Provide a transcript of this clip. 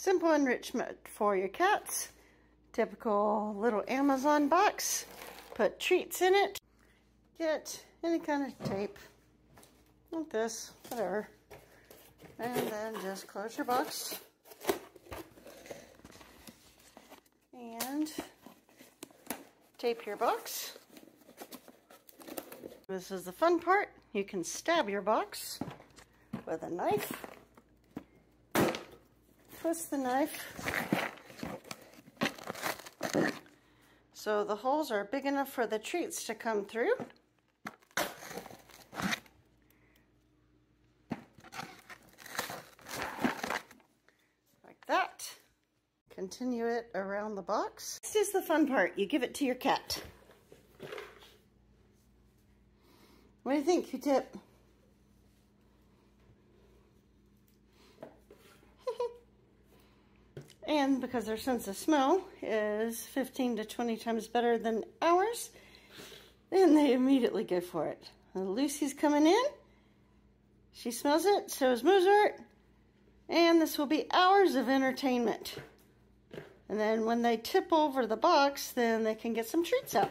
Simple enrichment for your cats. Typical little Amazon box. Put treats in it. Get any kind of tape. Like this, whatever. And then just close your box. And tape your box. This is the fun part. You can stab your box with a knife. Twist the knife. So the holes are big enough for the treats to come through. Like that. Continue it around the box. This is the fun part. You give it to your cat. What do you think, Q-Tip? And because their sense of smell is 15 to 20 times better than ours, then they immediately go for it. Lucy's coming in. She smells it, so is Mozart. And this will be hours of entertainment. And then when they tip over the box, then they can get some treats out.